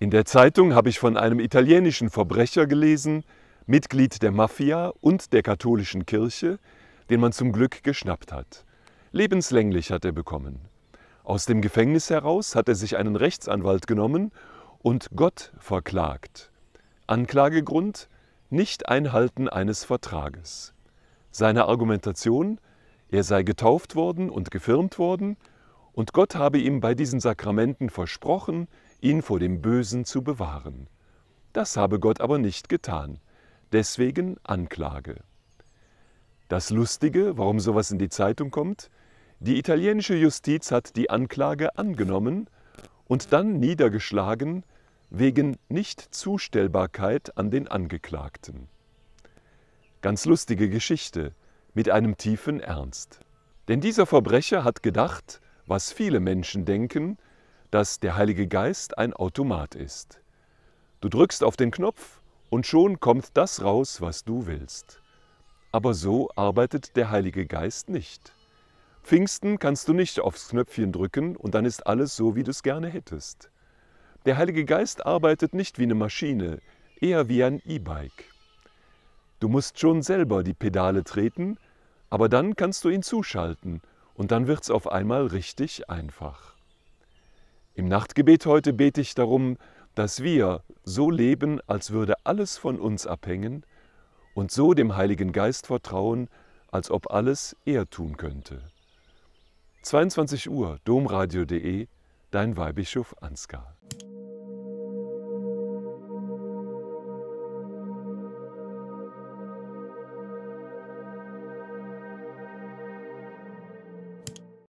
In der Zeitung habe ich von einem italienischen Verbrecher gelesen, Mitglied der Mafia und der katholischen Kirche, den man zum Glück geschnappt hat. Lebenslänglich hat er bekommen. Aus dem Gefängnis heraus hat er sich einen Rechtsanwalt genommen und Gott verklagt. Anklagegrund Nicht-Einhalten eines Vertrages. Seine Argumentation, er sei getauft worden und gefirmt worden, und Gott habe ihm bei diesen Sakramenten versprochen, ihn vor dem Bösen zu bewahren. Das habe Gott aber nicht getan. Deswegen Anklage. Das Lustige, warum sowas in die Zeitung kommt, die italienische Justiz hat die Anklage angenommen und dann niedergeschlagen wegen Nichtzustellbarkeit an den Angeklagten. Ganz lustige Geschichte mit einem tiefen Ernst. Denn dieser Verbrecher hat gedacht, was viele Menschen denken, dass der Heilige Geist ein Automat ist. Du drückst auf den Knopf und schon kommt das raus, was du willst. Aber so arbeitet der Heilige Geist nicht. Pfingsten kannst du nicht aufs Knöpfchen drücken und dann ist alles so, wie du es gerne hättest. Der Heilige Geist arbeitet nicht wie eine Maschine, eher wie ein E-Bike. Du musst schon selber die Pedale treten, aber dann kannst du ihn zuschalten und dann wird's auf einmal richtig einfach. Im Nachtgebet heute bete ich darum, dass wir so leben, als würde alles von uns abhängen und so dem Heiligen Geist vertrauen, als ob alles er tun könnte. 22 Uhr, domradio.de, dein Weihbischof Ansgar.